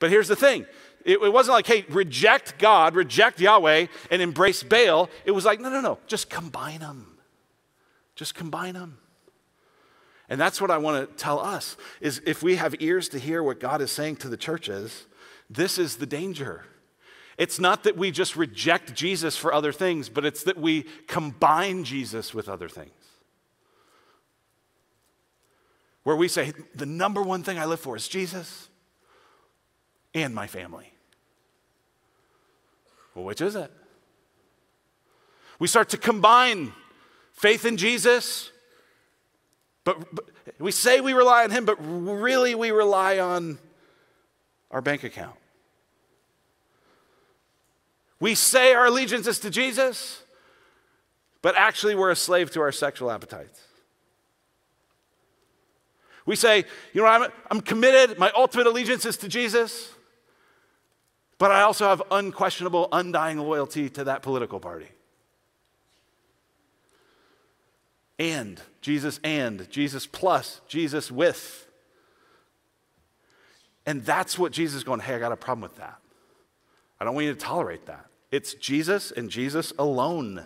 But here's the thing it, it, wasn't like, hey, reject God, reject Yahweh, and embrace Baal. It was like, no, no, no, just combine them. Just combine them. And that's what I want to tell us is if we have ears to hear what God is saying to the churches, this is the danger. It's not that we just reject Jesus for other things, but it's that we combine Jesus with other things. Where we say, the number one thing I live for is Jesus and my family. Well, which is it? We start to combine faith in Jesus, but, but, we say we rely on Him, but really we rely on our bank account. We say our allegiance is to Jesus, but actually we're a slave to our sexual appetites. We say, you know, I'm, I'm committed, my ultimate allegiance is to Jesus, but I also have unquestionable, undying loyalty to that political party. And Jesus and Jesus plus Jesus with. And that's what Jesus is going, hey, I got a problem with that. I don't want you to tolerate that. It's Jesus and Jesus alone.